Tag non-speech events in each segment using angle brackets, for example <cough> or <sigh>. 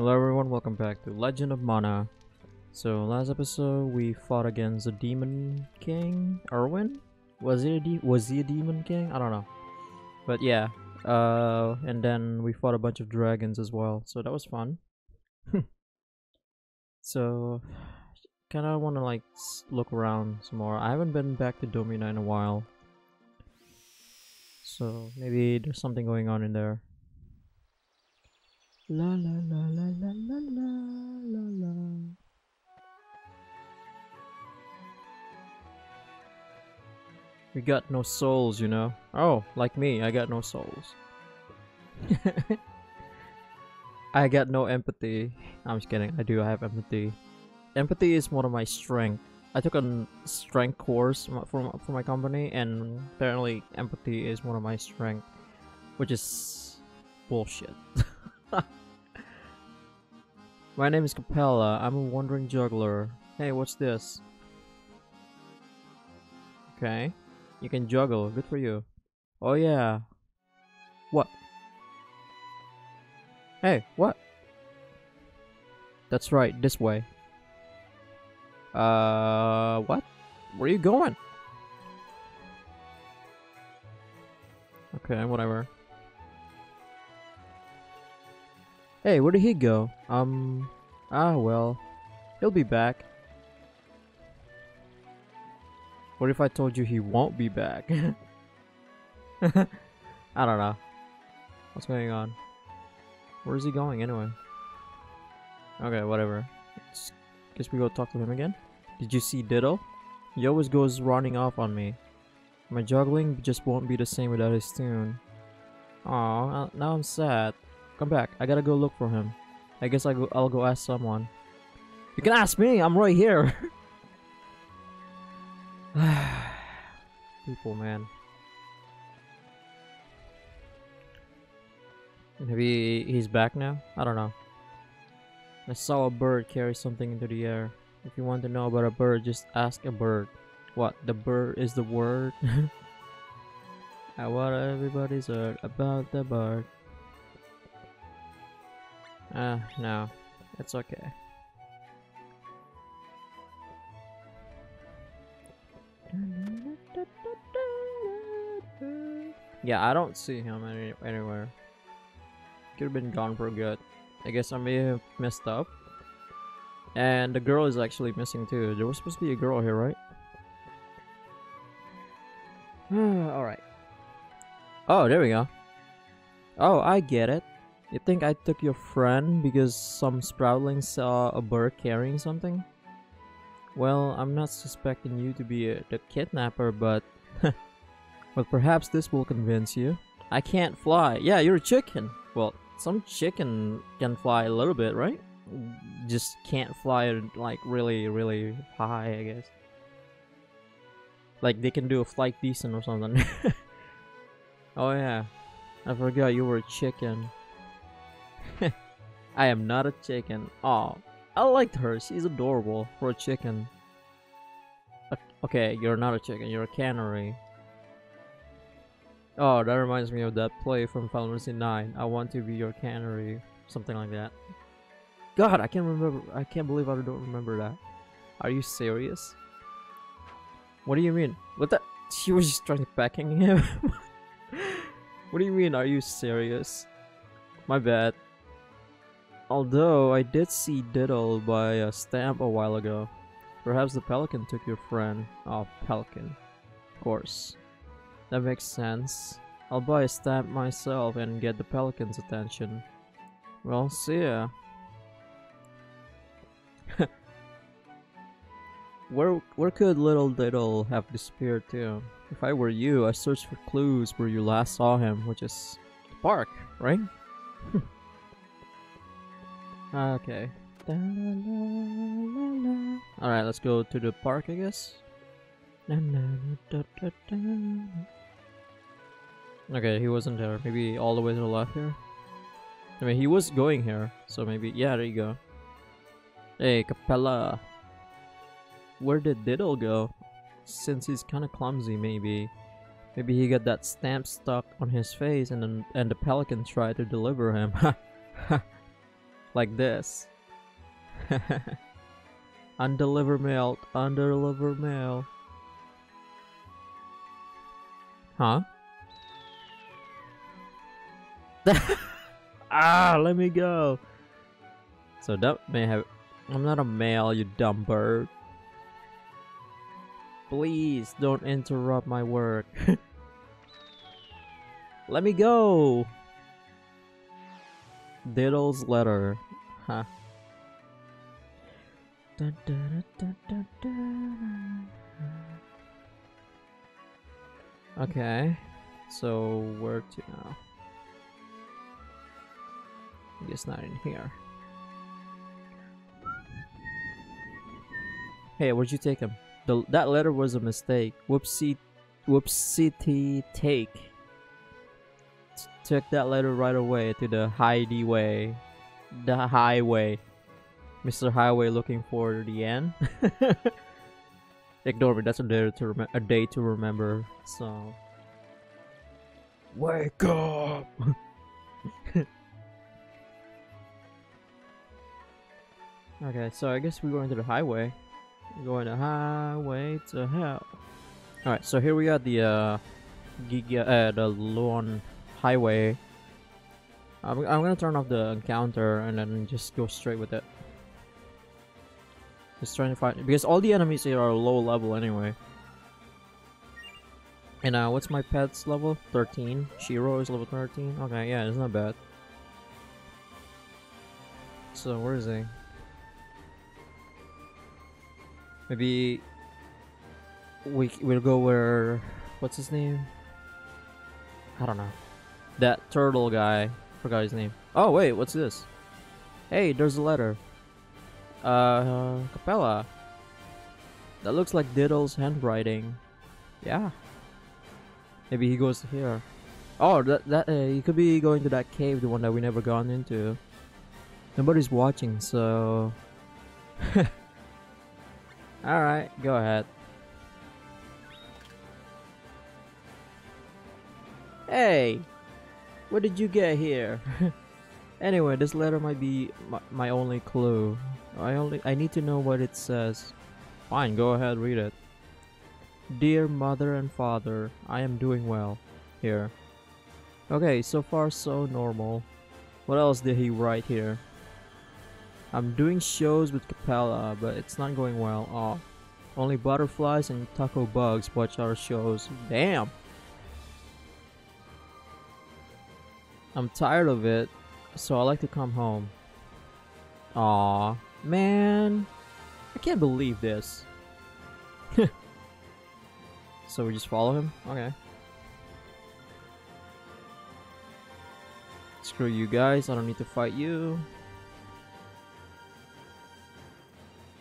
Hello everyone, welcome back to Legend of Mana. So last episode we fought against a demon king, Irwin? Was he a was he a demon king? I don't know. But yeah, uh and then we fought a bunch of dragons as well. So that was fun. <laughs> so kind of want to like look around some more. I haven't been back to Domina in a while. So maybe there's something going on in there. La la la la la la la la la. We got no souls, you know. Oh, like me, I got no souls. <laughs> I got no empathy. I'm just kidding. I do have empathy. Empathy is one of my strength. I took a strength course for for my company, and apparently empathy is one of my strength, which is bullshit. <laughs> My name is Capella. I'm a wandering juggler. Hey, what's this? Okay. You can juggle. Good for you. Oh yeah. What? Hey, what? That's right, this way. Uh, what? Where are you going? Okay, whatever. Hey, where did he go? Um, ah, well, he'll be back. What if I told you he won't be back? <laughs> I don't know. What's going on? Where is he going anyway? Okay, whatever. Let's- guess we go talk to him again. Did you see Diddle? He always goes running off on me. My juggling just won't be the same without his tune. Uh, now I'm sad. Come back. I gotta go look for him. I guess I go, I'll go ask someone. You can ask me. I'm right here. <sighs> People, man. Maybe he's back now? I don't know. I saw a bird carry something into the air. If you want to know about a bird, just ask a bird. What? The bird is the word? <laughs> I what everybody's heard about the bird. Ah, no. It's okay. Yeah, I don't see him any anywhere. Could have been gone for good. I guess I may have messed up. And the girl is actually missing too. There was supposed to be a girl here, right? <sighs> Alright. Oh, there we go. Oh, I get it. You think I took your friend because some sproutling saw a bird carrying something? Well, I'm not suspecting you to be a, the kidnapper, but... <laughs> but perhaps this will convince you. I can't fly. Yeah, you're a chicken. Well, some chicken can fly a little bit, right? Just can't fly like really, really high, I guess. Like they can do a flight decent or something. <laughs> oh yeah, I forgot you were a chicken. <laughs> I am not a chicken. Oh, I liked her. She's adorable for a chicken. Okay, you're not a chicken. You're a canary. Oh, that reminds me of that play from Final Fantasy 9. I want to be your canary. Something like that. God, I can't remember. I can't believe I don't remember that. Are you serious? What do you mean? What the? She was just trying to pecking him. <laughs> what do you mean? Are you serious? My bad. Although I did see Diddle by a stamp a while ago. Perhaps the pelican took your friend. Oh, pelican. Of course. That makes sense. I'll buy a stamp myself and get the pelican's attention. Well, see ya. <laughs> where where could little Diddle have disappeared to? If I were you, I search for clues where you last saw him, which is the park, right? <laughs> okay. Alright, let's go to the park, I guess. Okay, he wasn't there. Maybe all the way to the left here. I mean, he was going here, so maybe. Yeah, there you go. Hey, Capella. Where did Diddle go? Since he's kind of clumsy, maybe. Maybe he got that stamp stuck on his face, and then and the pelican tried to deliver him. <laughs> like this. <laughs> undelivered mail, undelivered mail. Huh? <laughs> ah, let me go. So that may have. I'm not a male, you dumb bird. Please don't interrupt my work. <laughs> let me go. Diddle's letter. Huh. Dun, dun, dun, okay. So where to now? I guess not in here. Hey, where'd you take him? The, that letter was a mistake. Whoopsie, whoopsie take. Took that letter right away to the Heidi way. The highway. Mr. Highway looking for the end. <laughs> Ignore me, that's a day to a day to remember. So Wake up <laughs> Okay, so I guess we're going to the highway. We're going to highway to hell. Alright, so here we got the uh Giga uh the Luon highway. I'm I'm gonna turn off the encounter and then just go straight with it. Just trying to find because all the enemies here are low level anyway. And uh what's my pet's level? 13. Shiro is level 13. Okay, yeah, it's not bad. So where is he? Maybe we we'll go where what's his name? I don't know. That turtle guy. Forgot his name. Oh wait, what's this? Hey, there's a letter. Uh, Capella. That looks like Diddle's handwriting. Yeah. Maybe he goes here. Oh, that that uh, he could be going to that cave, the one that we never gone into. Nobody's watching, so. <laughs> Alright, go ahead. Hey! What did you get here? <laughs> anyway, this letter might be my, my only clue. I only I need to know what it says. Fine, go ahead, read it. Dear mother and father, I am doing well. Here. Okay, so far so normal. What else did he write here? I'm doing shows with Capella, but it's not going well. Oh, only butterflies and taco bugs watch our shows. Damn. I'm tired of it, so I like to come home. Aw, man. I can't believe this. <laughs> so we just follow him? Okay. Screw you guys, I don't need to fight you.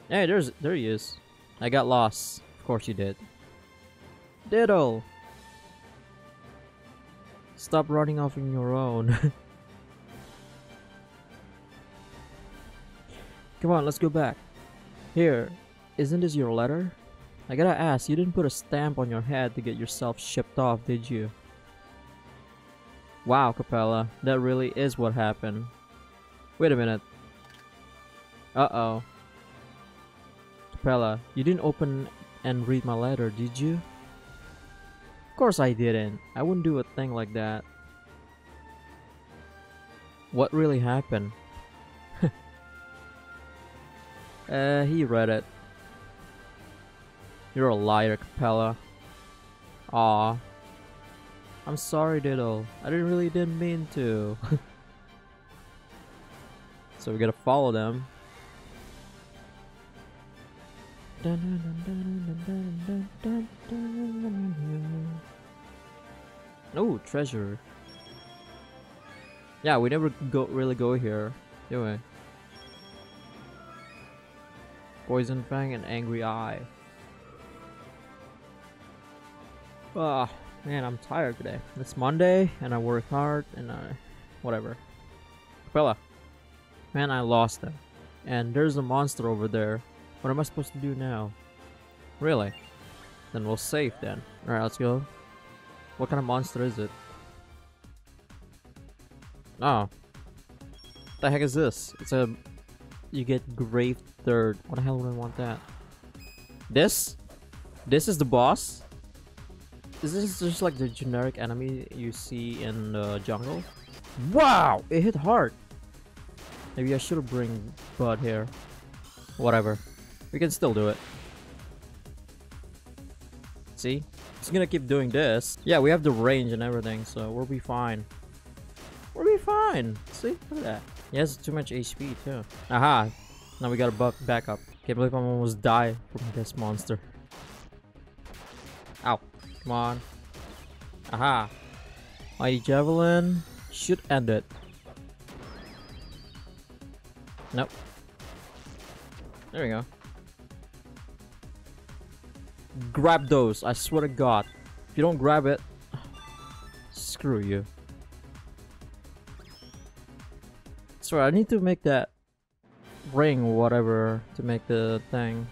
Hey, there's there he is. I got lost. Of course you did. Diddle! Stop running off on your own. <laughs> Come on, let's go back. Here, isn't this your letter? I gotta ask, you didn't put a stamp on your head to get yourself shipped off, did you? Wow, Capella, that really is what happened. Wait a minute. Uh-oh. Capella, you didn't open and read my letter, did you? Of course I didn't. I wouldn't do a thing like that. What really happened? uh, he read it. You're a liar, Capella. Aw. I'm sorry, Diddle. I didn't really didn't mean to. so we gotta follow them. Oh, treasure. Yeah, we never go really go here, we? Poison Fang and Angry Eye. Ah, man, I'm tired today. It's Monday, and I work hard, and I... whatever. Capella. Man, I lost them. And there's a monster over there. What am I supposed to do now? Really? Then we'll save then. Alright, let's go. What kind of monster is it? Oh. The heck is this? It's a... You get Grave Dirt. What the hell would I want that? This? This is the boss? Is this just like the generic enemy you see in the jungle? Wow! It hit hard! Maybe I should bring Bud here. Whatever. We can still do it. See? It's gonna keep doing this. Yeah, we have the range and everything, so we'll be fine. We'll be fine. See? Look at that. He has too much HP too. Aha! Now we gotta buck back up. Can't believe I'm almost die from this monster. Ow. Come on. Aha. Mighty Javelin should end it. Nope. There we go. Grab those, I swear to god. If you don't grab it, screw you. Sorry, I need to make that ring whatever to make the thing.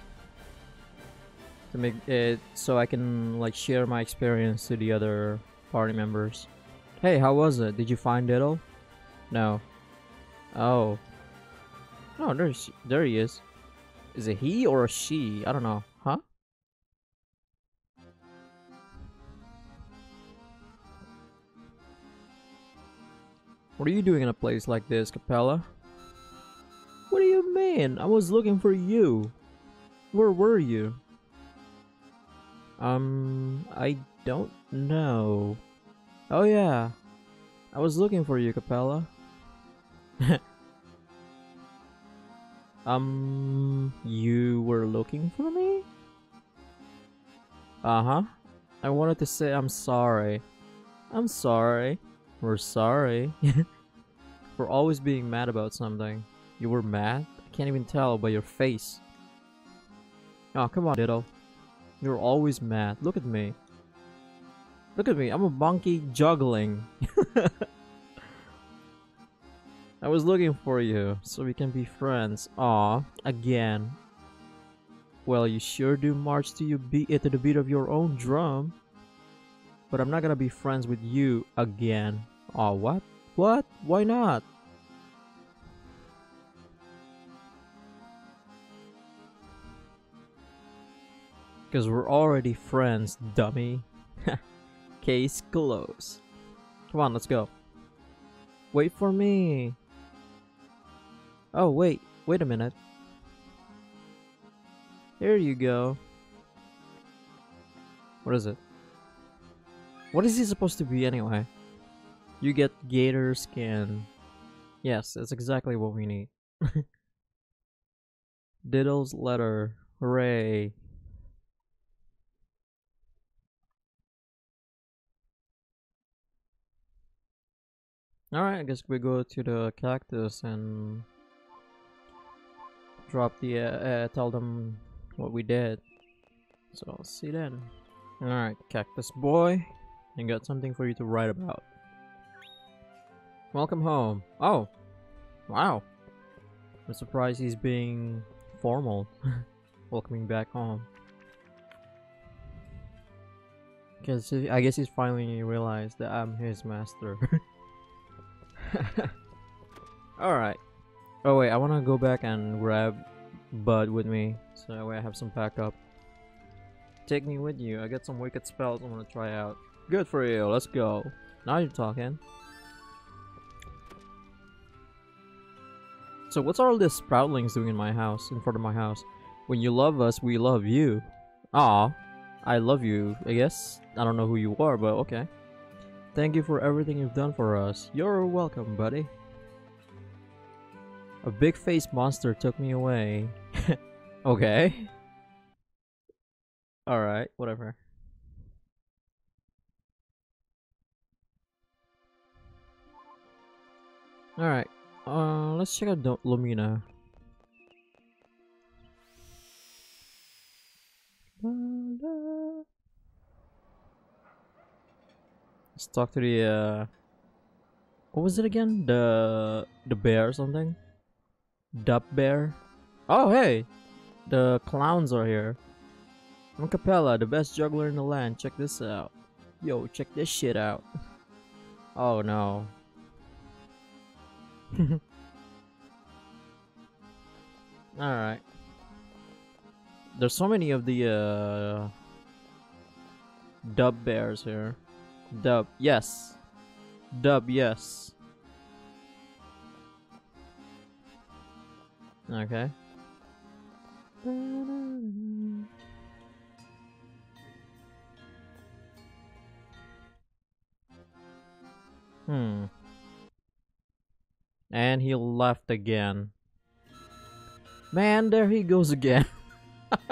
To make it so I can like share my experience to the other party members. Hey, how was it? Did you find Diddle? No. Oh. Oh, there's there he is. Is it he or she? I don't know. What are you doing in a place like this, Capella? What do you mean? I was looking for you. Where were you? Um, I don't know. Oh yeah. I was looking for you, Capella. <laughs> um, you were looking for me? Uh-huh. I wanted to say I'm sorry. I'm sorry. We're sorry. <laughs> For always being mad about something. You were mad? I can't even tell by your face. Oh, come on, Ditto. You're always mad. Look at me. Look at me. I'm a monkey juggling. <laughs> I was looking for you, so we can be friends. Aw, again. Well, you sure do march to you beat to the beat of your own drum. But I'm not gonna be friends with you again. Oh, what? What? Why not? Because we're already friends, dummy. <laughs> Case closed. Come on, let's go. Wait for me. Oh, wait. Wait a minute. Here you go. What is it? What is he supposed to be anyway? You get gator skin. Yes, that's exactly what we need. <laughs> Diddle's letter. Hooray. Alright, I guess we go to the cactus and drop the, uh, uh, tell them what we did. So, I'll see then. Alright, cactus boy. I got something for you to write about. Welcome home. Oh, wow. I'm surprised he's being formal. <laughs> Welcoming back home. Because I guess he's finally realized that I'm his master. <laughs> Alright. Oh wait, I want to go back and grab Bud with me. So that way I have some backup. Take me with you. I got some wicked spells I want to try out. Good for you. Let's go. Now you're talking. So what's all this sproutlings doing in my house, in front of my house? When you love us, we love you. Ah, I love you, I guess. I don't know who you are, but okay. Thank you for everything you've done for us. You're welcome, buddy. A big face monster took me away. <laughs> okay. <laughs> Alright, whatever. Alright, uh, let's check out Lumina. Let's talk to the, uh, what was it again? The, the bear or something? Dudbear? Oh, hey! The clowns are here. I'm Capella, the best juggler in the land. Check this out. Yo, check this shit out. <laughs> Oh no. <laughs> Alright. There's so many of the uh Dudbears here. Dub, yes. Dub, yes. Okay. Hmm. And he left again. Man, there he goes again. <laughs>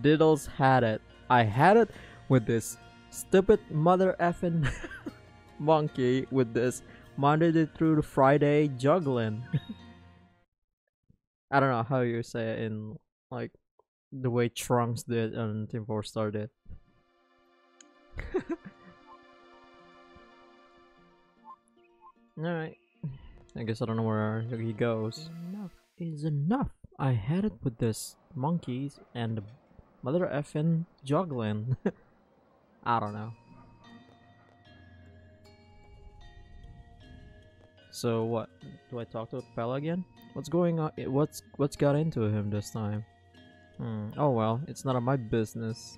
Diddles had it. I had it with this stupid mother effing <laughs> monkey with this Monday through Friday juggling. <laughs> I don't know how you say it in like the way Trunks did and Team 4 Star Alright. I guess I don't know where he goes. Enough is enough. I had it with this monkeys and mother effing juggling. <laughs> I don't know. So what? Do I talk to Pella again? What's going on? What's what's got into him this time? Hmm. Oh well, it's none of my business.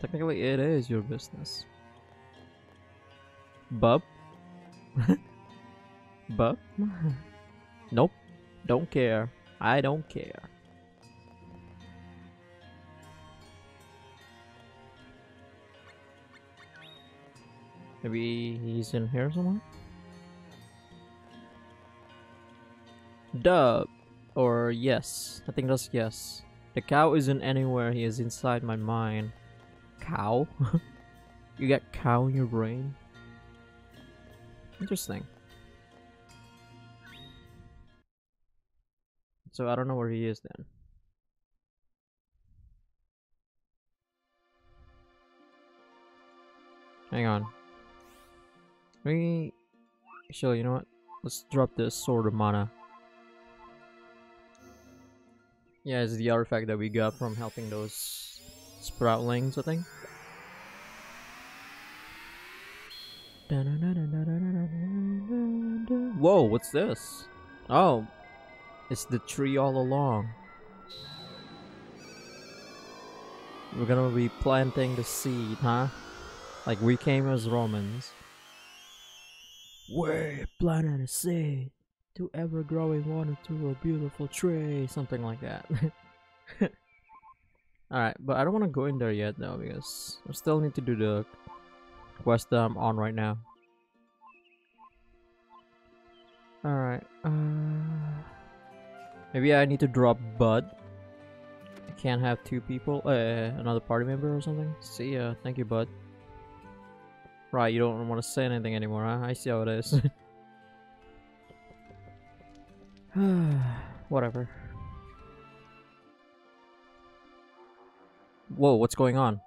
Technically, it is your business. Bub? <laughs> Bub? <laughs> nope. Don't care. I don't care. Maybe he's in here somewhere? Dub. Or yes. I think that's yes. The cow isn't anywhere, he is inside my mind. Cow? <laughs> you got cow in your brain? Interesting. So I don't know where he is then. Hang on. We... Sure, you know what? Let's drop this sword of mana. Yeah, it's the artifact that we got from helping those sproutlings, I think. Whoa, what's this? Oh, it's the tree all along. We're gonna be planting the seed, huh? Like we came as Romans. We're planting a seed to ever growing water to a beautiful tree, something like that. <laughs> Alright, but I don't want to go in there yet though because I still need to do the quest that I'm on right now. Alright, uh, maybe I need to drop Bud. I can't have two people, uh, another party member or something. See ya, thank you Bud. Right, you don't want to say anything anymore, huh? I see how it is. <laughs> <sighs> Whatever. Whoa, what's going on?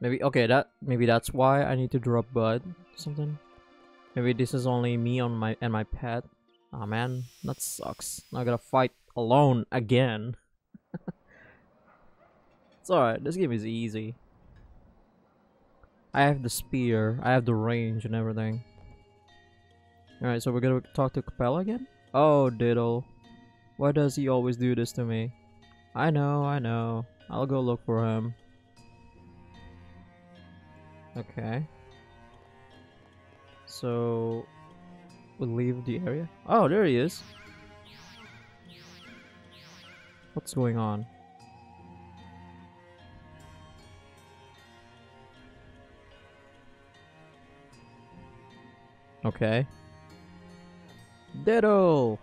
Maybe okay that maybe that's why I need to drop Bud something. Maybe this is only me on my and my pet. Oh man, that sucks. Now I gotta fight alone again. <laughs> it's alright, this game is easy. I have the spear, I have the range and everything. Alright, so we're gonna talk to Capella again? Oh, Diddle. Why does he always do this to me? I know, I know. I'll go look for him. Okay. So, we'll leave the area. Oh, there he is. What's going on? Okay. Diddle!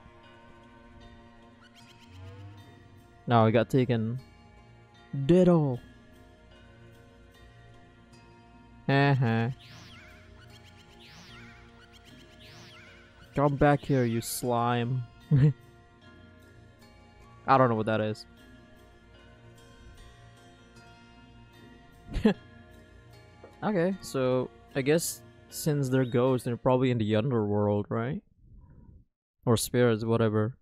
No, I got taken. Uh-huh. Come back here, you slime. <laughs> I don't know what that is. <laughs> okay, so I guess since they're ghosts, they're probably in the underworld, right? Or spirits, whatever.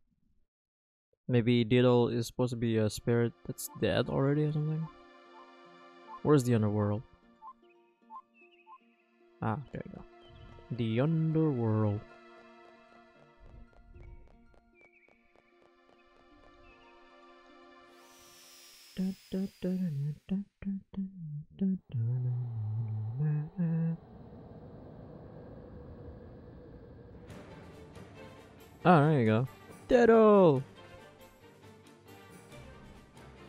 Maybe Diddle is supposed to be a spirit that's dead already or something? Where's the underworld? Ah, there you go. The underworld. Oh, there you go. Ditto!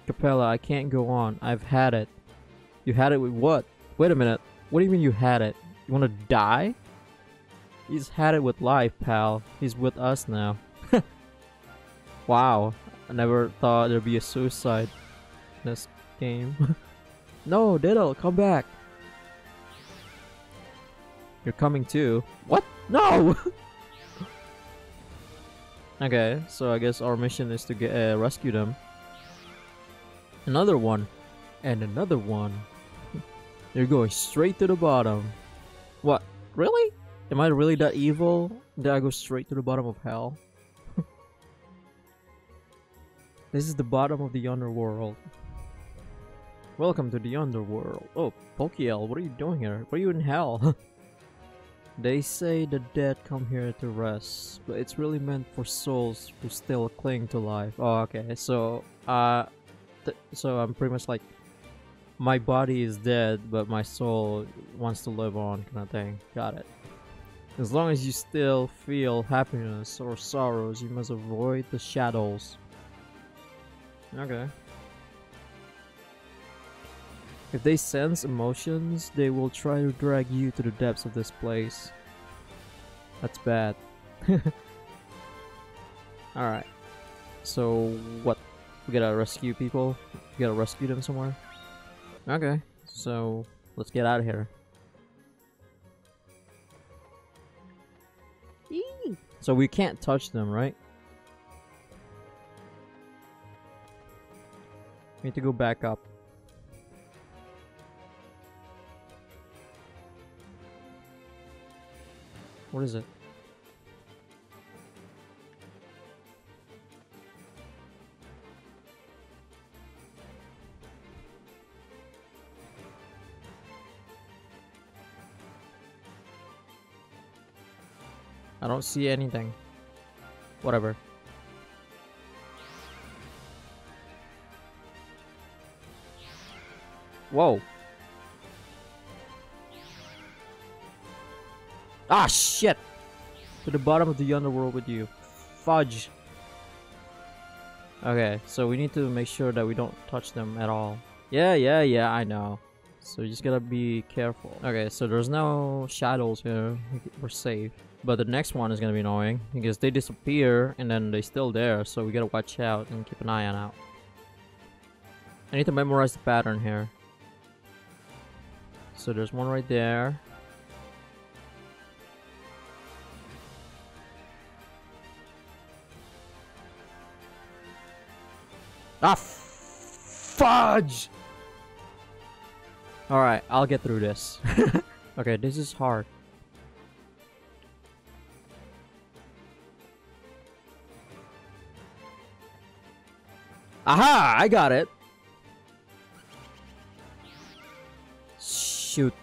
Capella, I can't go on. I've had it. You had it with what? Wait a minute. What do you mean you had it? You wanna die? He's had it with life, pal. He's with us now. <laughs> wow. I never thought there'd be a suicide in this game. <laughs> no, Diddle, come back. You're coming too. What? No! <laughs> okay, so I guess our mission is to get uh, rescue them. Another one. And another one. You're going straight to the bottom. What? Really? Am I really that evil? Did I go straight to the bottom of hell? <laughs> this is the bottom of the underworld. Welcome to the underworld. Oh, Pokiel, what are you doing here? Why are you in hell? <laughs> they say the dead come here to rest, but it's really meant for souls who still cling to life. Oh, okay. So, uh, so I'm pretty much like my body is dead, but my soul wants to live on, kind of thing. Got it. As long as you still feel happiness or sorrows, you must avoid the shadows. Okay. If they sense emotions, they will try to drag you to the depths of this place. That's bad. <laughs> Alright. So, what? We gotta rescue people? We gotta rescue them somewhere? Okay, so let's get out of here. Eee. So we can't touch them, right? We need to go back up. What is it? Don't see anything. Whatever. Whoa. Ah, shit! To the bottom of the underworld with you. Fudge. Okay, so we need to make sure that we don't touch them at all. Yeah, yeah, yeah, I know. So you just gotta be careful. Okay, so there's no shadows here. We're safe. But the next one is gonna be annoying because they disappear and then they're still there, so we gotta watch out and keep an eye on out. I need to memorize the pattern here. So there's one right there. Ah, fudge! Alright, I'll get through this. <laughs> okay, this is hard. Aha! I got it! Shoot.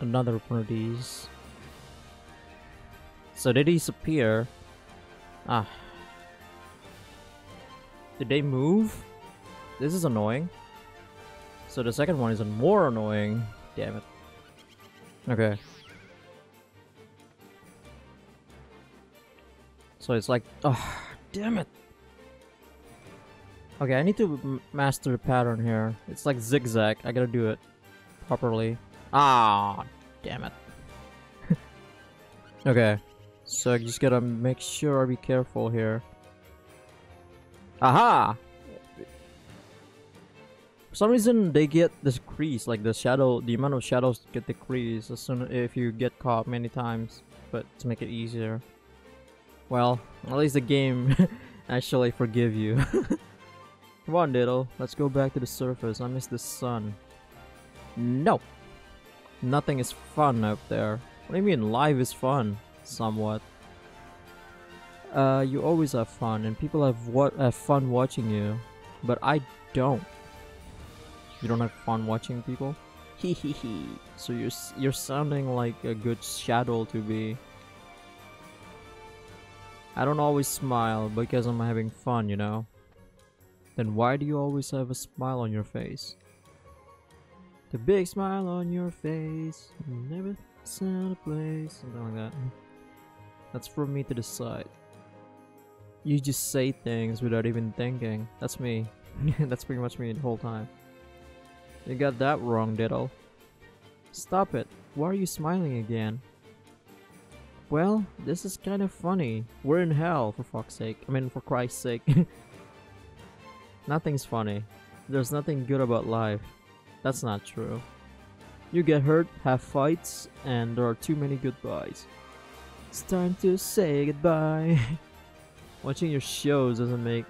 Another one of these. So they disappear. Ah. Did they move? This is annoying. So the second one is more annoying. Damn it. Okay. So it's like, oh, damn it. Okay, I need to master the pattern here. It's like zigzag. I gotta do it properly. Ah, damn it. <laughs> okay, so I just gotta make sure I be careful here. Aha! For some reason, they get decreased, like the shadow, the amount of shadows get decreased as soon if you get caught many times. But to make it easier, well, at least the game <laughs> actually forgive you. <laughs> Come on, Diddle. Let's go back to the surface. I miss the sun. No. Nothing is fun up there. What do you mean life is fun? Somewhat. Uh, you always have fun, and people have what have fun watching you, but I don't. You don't have fun watching people? Hee hee hee. So you're you're sounding like a good shadow to be. I don't always smile because I'm having fun, you know. Then why do you always have a smile on your face? The big smile on your face, never sound a place, something like that. That's for me to decide. You just say things without even thinking. That's me. <laughs> That's pretty much me the whole time. You got that wrong, Diddle. Stop it. Why are you smiling again? Well, this is kind of funny. We're in hell, for fuck's sake. I mean, for Christ's sake. <laughs> Nothing's funny. There's nothing good about life. That's not true. You get hurt, have fights, and there are too many goodbyes. It's time to say goodbye. <laughs> Watching your shows doesn't make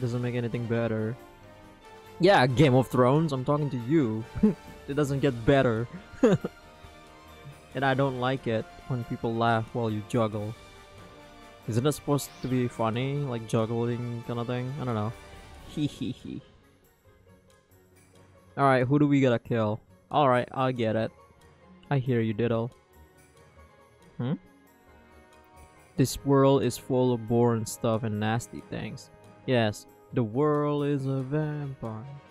doesn't make anything better. Yeah, Game of Thrones, I'm talking to you. <laughs> it doesn't get better. <laughs> and I don't like it when people laugh while you juggle. Isn't it supposed to be funny, like juggling kind of thing? I don't know. Hee. Alright, who do we gotta kill? Alright, I get it. I hear you, Diddle. Hmm? This world is full of boring stuff and nasty things. Yes, the world is a vampire. <laughs>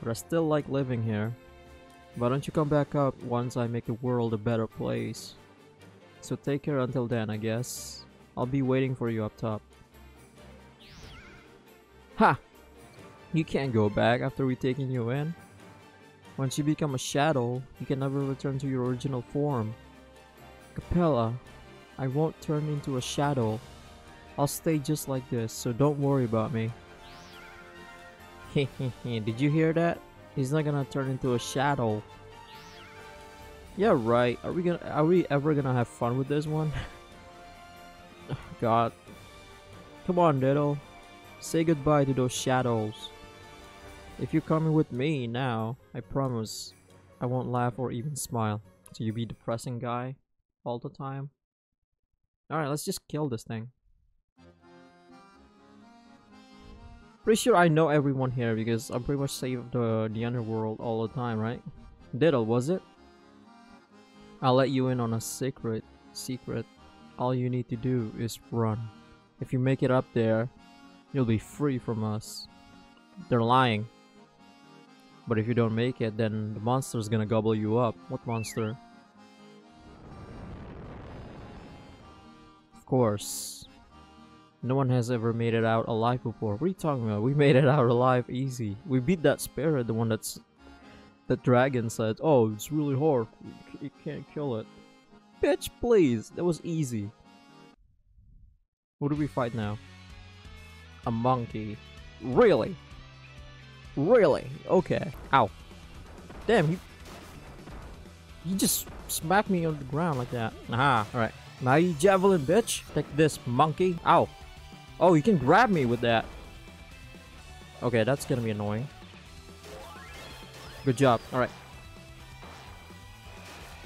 but I still like living here. Why don't you come back up once I make the world a better place? So take care until then, I guess. I'll be waiting for you up top. Ha! You can't go back after we taken you in. Once you become a shadow, you can never return to your original form. Capella, I won't turn into a shadow. I'll stay just like this, so don't worry about me. <laughs> Did you hear that? He's not gonna turn into a shadow. Yeah, right. Are we gonna? Are we ever gonna have fun with this one? <laughs> God. Come on, Diddle. Say goodbye to those shadows. If you're coming with me now, I promise I won't laugh or even smile. So you be depressing guy all the time. Alright, let's just kill this thing. Pretty sure I know everyone here because I'm pretty much saved the, the underworld all the time, right? Diddle, was it? I'll let you in on a secret. Secret. All you need to do is run. If you make it up there, you'll be free from us. They're lying. But if you don't make it, then the monster's gonna gobble you up. What monster? Of course. No one has ever made it out alive before. What are you talking about? We <laughs> made it out alive easy. We beat that spirit, the one that's... The dragon said, oh, it's really hard. You can't kill it. Bitch, please. That was easy. Who do we fight now? A monkey. Really? Really? Okay. Ow. Damn, he... He just smacked me on the ground like that. Aha, alright. Mighty javelin, bitch. Take this, monkey. Ow. Oh, you can grab me with that. Okay, that's gonna be annoying. Good job. Alright.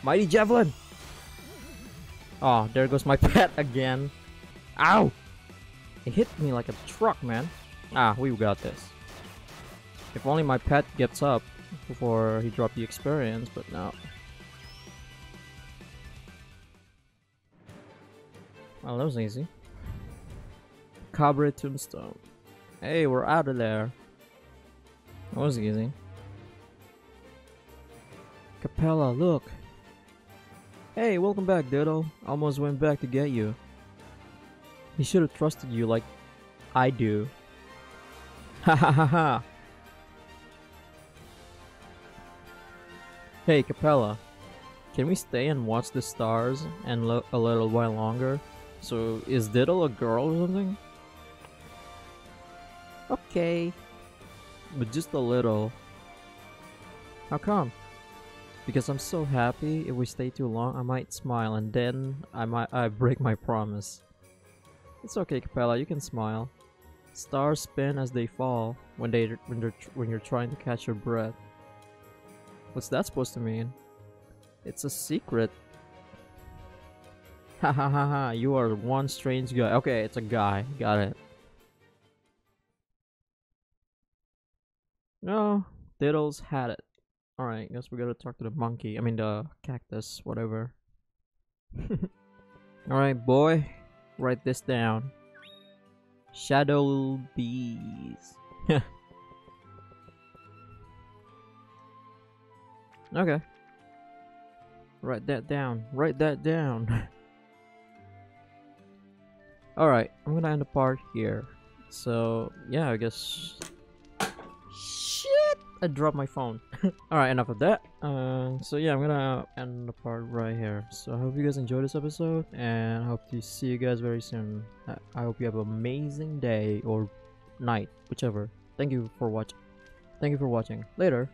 Mighty javelin. Oh, there goes my <laughs> pet again. Ow! It hit me like a truck, man. Ah, we got this. If only my pet gets up before he dropped the experience, but no. Well, that was easy. Cabaret Tombstone. Hey, we're out of there. That was easy. Capella, look. Hey, welcome back, Diddle. Almost went back to get you. He should have trusted you like I do. Ha ha ha ha. Hey, Capella. Can we stay and watch the stars and lo a little while longer? So, is Diddle a girl or something? Okay. But just a little. How come? Because I'm so happy if we stay too long I might smile and then I might I break my promise. It's okay Capella, you can smile. Stars spin as they fall when they when they're when you're trying to catch your breath. What's that supposed to mean? It's a secret. Ha ha ha ha, you are one strange guy. Okay, it's a guy. Got it. No, Diddles had it. Alright, guess we gotta talk to the monkey. I mean the cactus, whatever. <laughs> Alright, boy. Write this down. Shadow bees. <laughs> okay. Write that down. Write that down. <laughs> Alright, I'm gonna end the part here. So, yeah, I guess. I dropped my phone. <laughs> Alright, enough of that. Uh, so, yeah, I'm gonna end the part right here. So, I hope you guys enjoyed this episode, and I hope to see you guys very soon. I hope you have an amazing day or night, whichever. Thank you for watching. Thank you for watching. Later.